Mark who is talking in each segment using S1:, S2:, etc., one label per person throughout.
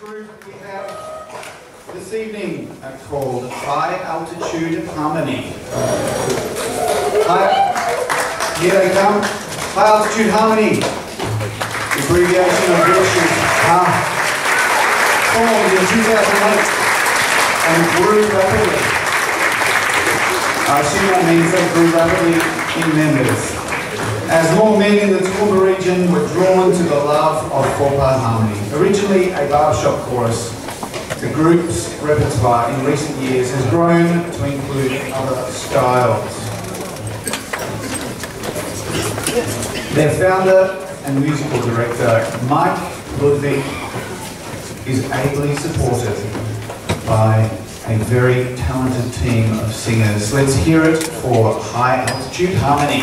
S1: group we have this evening are called High Altitude Harmony. High, here they come. High Altitude Harmony. The abbreviation of which is uh, HAR. Formed in 2008 and grew rapidly. I assume that means they grew rapidly in members. As more men in the Toowoomba region were drawn to the love of four-part harmony. Originally a barbershop chorus, the group's repertoire in recent years has grown to include other styles. Their founder and musical director, Mike Ludwig, is ably supported by a very talented team of singers. Let's hear it for High Altitude Harmony.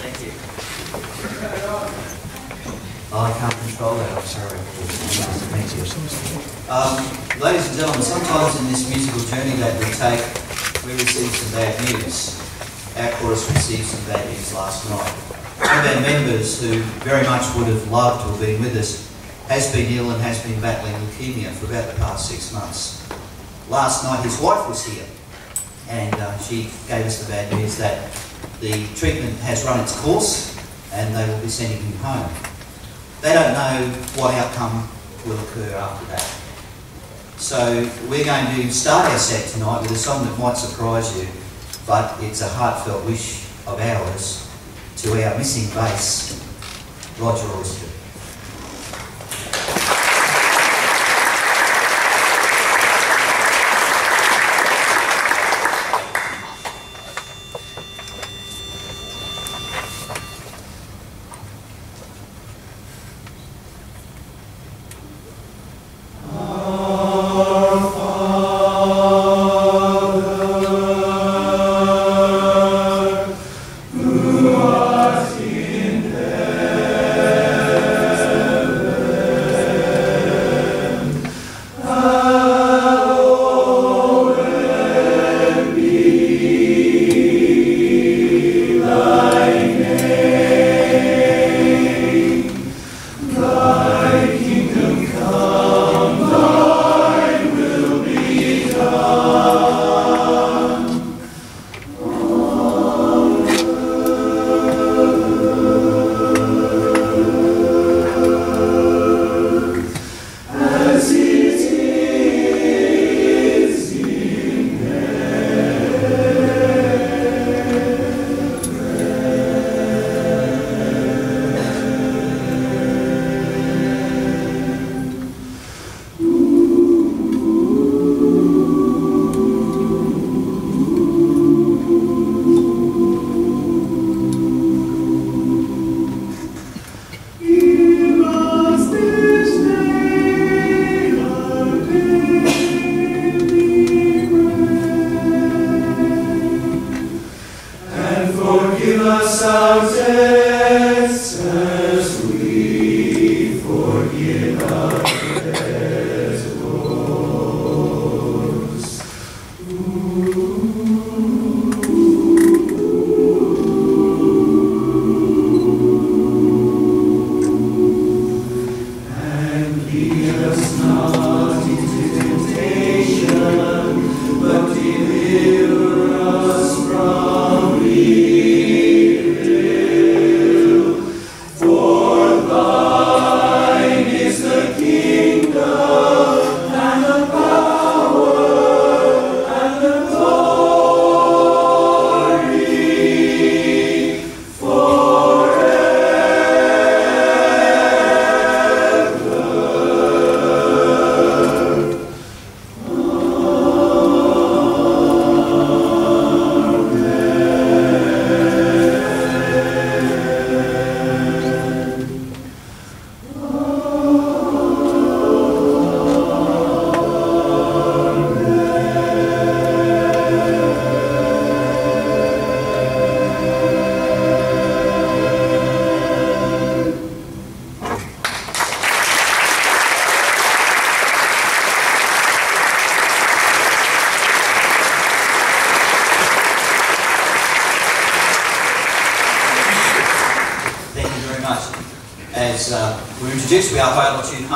S2: Thank you. Oh, I can't control that, I'm sorry. Thank you. Um, ladies and gentlemen, sometimes in this musical journey that we take, we receive some bad news. Our chorus received some bad news last night. One of our members, who very much would have loved to have been with us, has been ill and has been battling leukemia for about the past six months. Last night his wife was here and uh, she gave us the bad news that the treatment has run its course and they will be sending him home. They don't know what outcome will occur after that. So we're going to start our set tonight with a song that might surprise you, but it's a heartfelt wish of ours to our missing bass, Roger Oyster.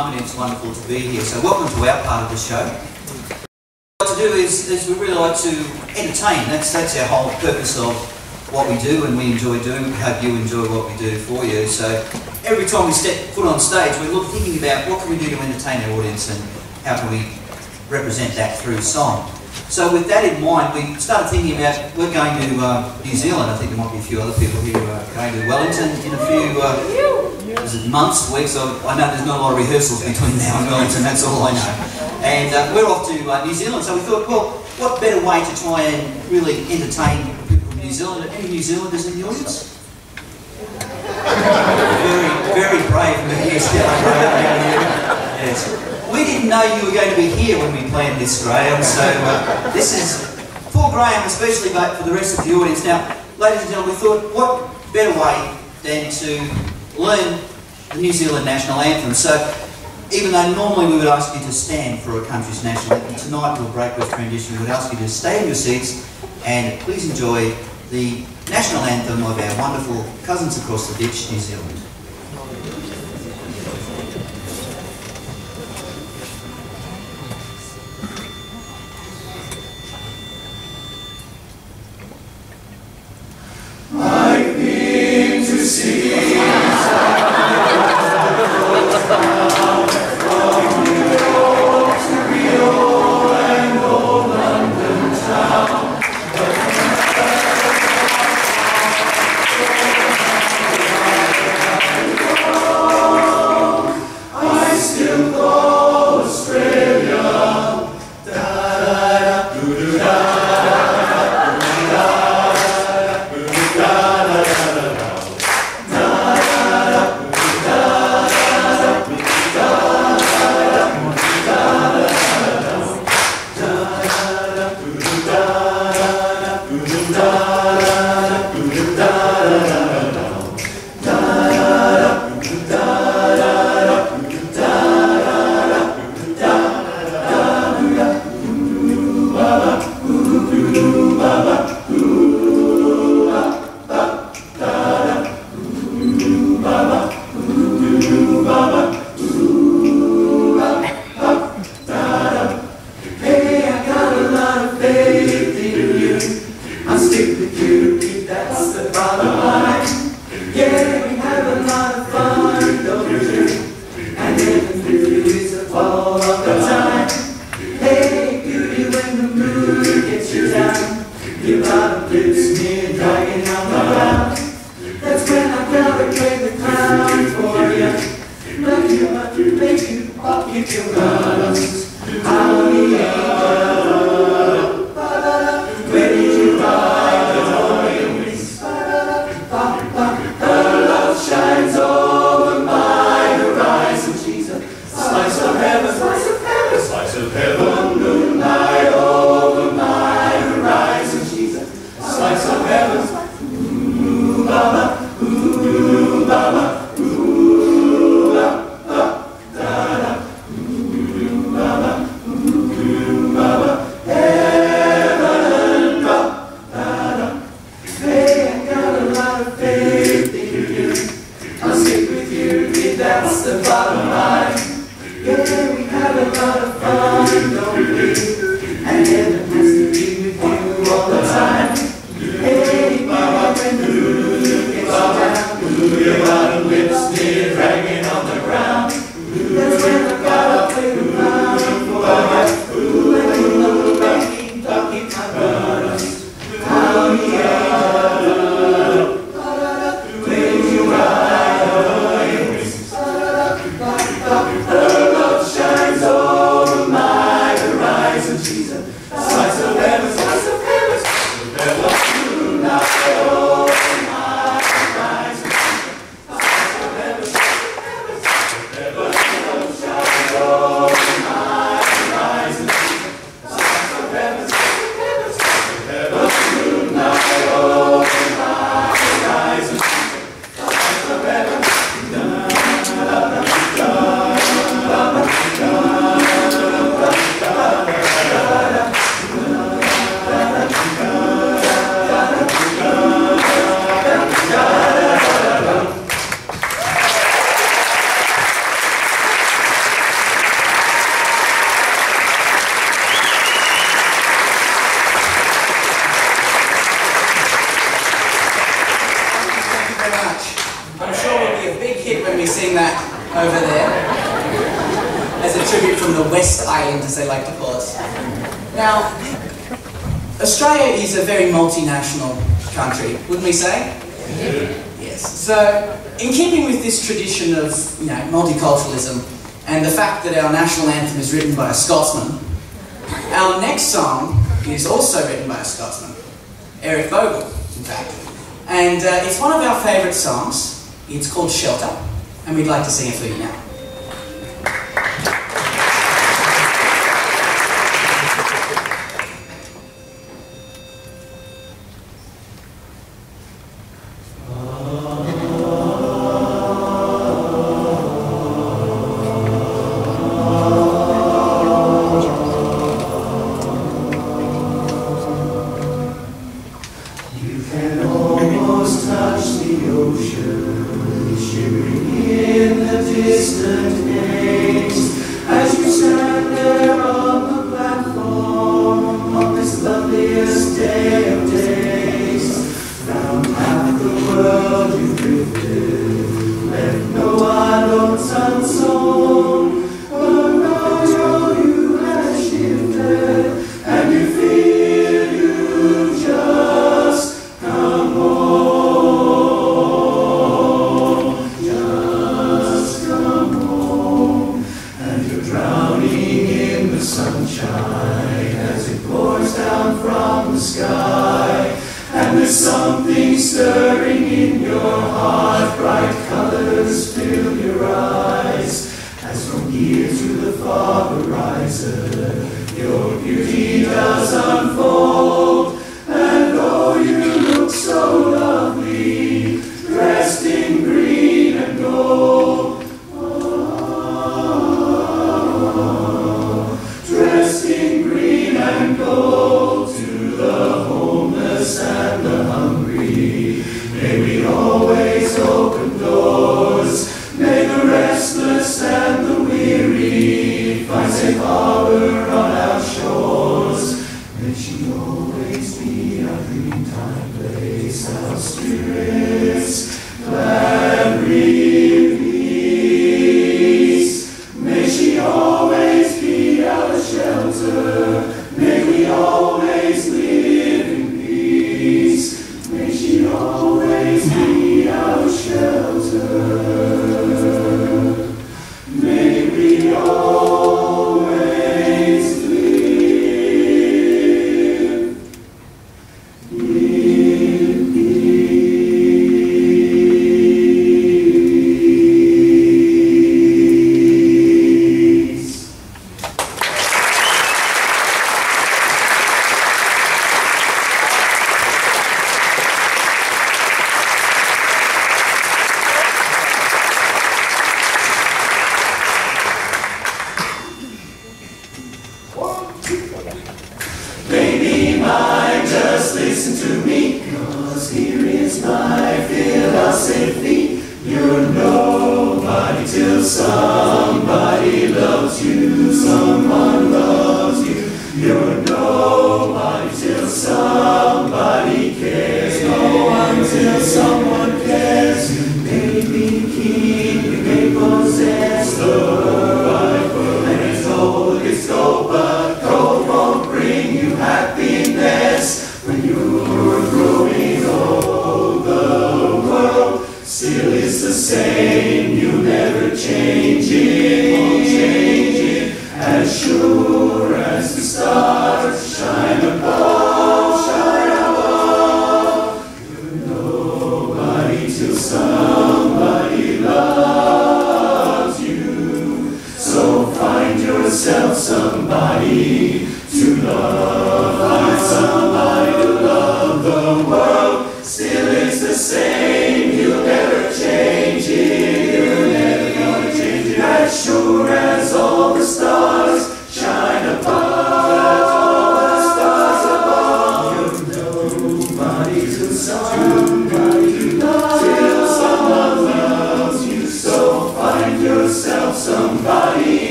S3: Harmony. It's wonderful to be here. So welcome to our part of the show. What to do is, is we really like to entertain. That's that's our whole purpose of what we do, and we enjoy doing. We hope you enjoy what we do for you. So every time we step foot on stage, we're look, thinking about what can we do to entertain our audience, and how can we represent that through song. So with that in mind, we started thinking about we're going to uh, New Zealand. I think there might be a few other people here are going to Wellington in a few uh, months, weeks. I, know there's not a lot of rehearsals between now and Wellington. That's all I know. And uh, we're off to uh, New Zealand, so we thought, well, what better way to try and really entertain people from New Zealand? Any New Zealanders in the audience? very, very brave. Yes, yes. We didn't know you were going to be here when we planned this, Graham, so uh, this is for Graham especially, but for the rest of the audience. Now, ladies and gentlemen, we thought what better way than to learn the New Zealand national anthem. So, even though normally we would ask you to stand for a country's national anthem, tonight we'll break with tradition. We would ask you to stay in your seats and please enjoy the national anthem of our wonderful cousins across the ditch, New Zealand.
S4: gotta find a way.
S3: sing that over there as a tribute from the West Island, as they like to call us. Now, Australia is a very multinational country, wouldn't we say? Yes. So, in keeping with this tradition of you know, multiculturalism and the fact that our national anthem is written by a Scotsman, our next song is also written by a Scotsman, Eric Bogle, in fact. And uh, it's one of our favourite songs. It's called Shelter and we'd like to sing it for you now.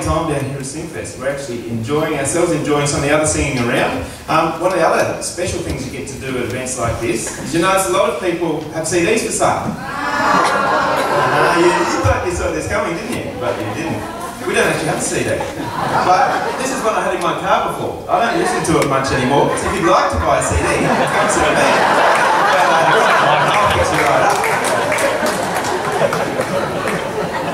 S5: Time
S6: down here at Singfest. We're actually enjoying ourselves, enjoying some of the other singing around. Um, one of the other special things you get to do at events like this is you notice a lot of people have CDs for sale. Uh, you, you thought you saw this coming, didn't you? But you didn't. We don't actually have a CD. But this is what I had in my car before. I don't listen to it much anymore. So if you'd like to buy a CD, come see me. But, uh, I'll fix you right up.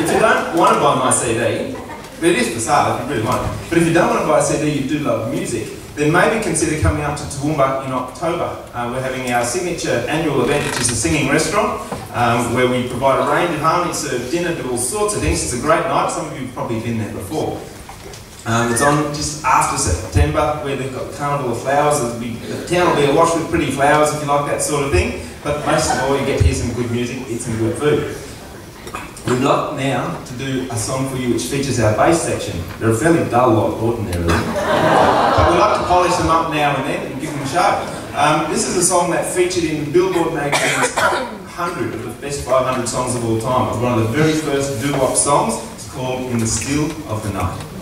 S6: If you don't want to buy my CD, but it is bizarre if you really want. It. But if you don't want to buy a CD, you do love music, then maybe consider coming up to Toowoomba in October. Uh, we're having our signature annual event, which is a singing restaurant, um, where we provide a range of harmony, serve dinner, do all sorts of things. It's a great night. Some of you have probably been there before. Um, it's on just after September, where they've got Carnival of Flowers. Be, the town will be awash with pretty flowers if you like that sort of thing. But most of all, you get to hear some good music, eat some good food. We'd like now to do a song for you which features our bass section. They're a fairly dull lot ordinarily. but we'd like to polish them up now and then and give them a show. Um, this is a song that featured in Billboard magazine's 100 of the best 500 songs of all time. It's one of the very first doo-wop songs. It's called In the Still of the Night.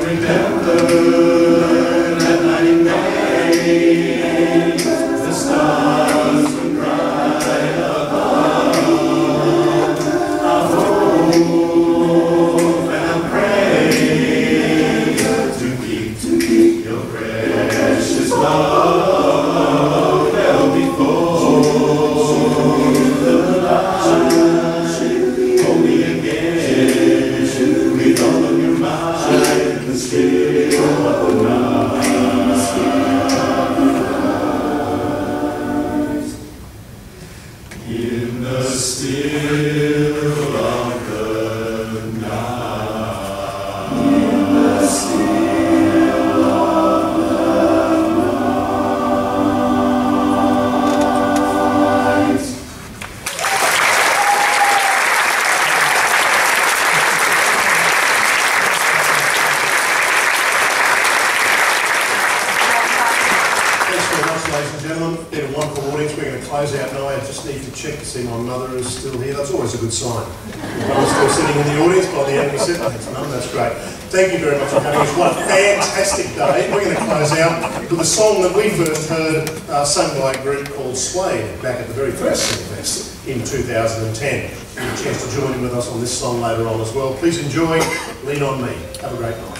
S3: Thanks sung by a group called Suede back at the very first Singfest in 2010. You get a chance to join in with us on this song later on as well. Please enjoy Lean On Me. Have a great night.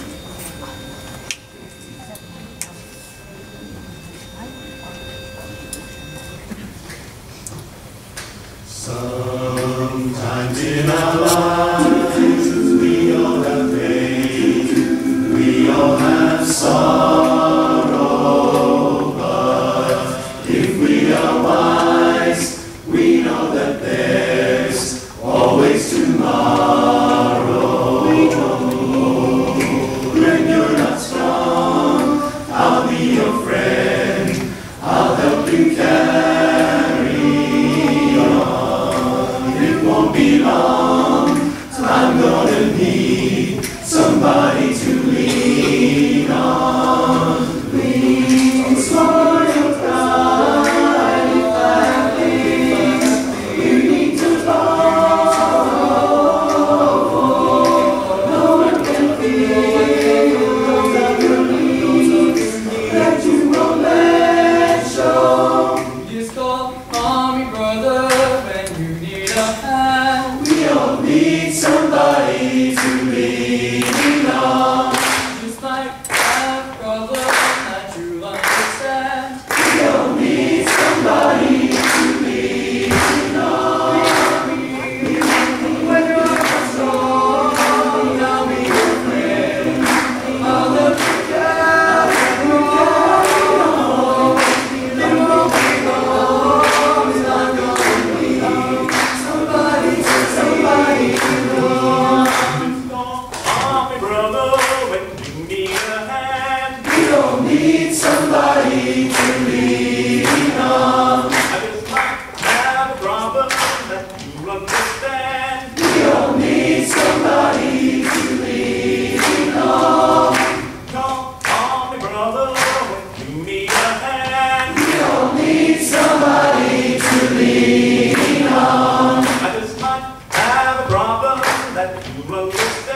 S7: me. that you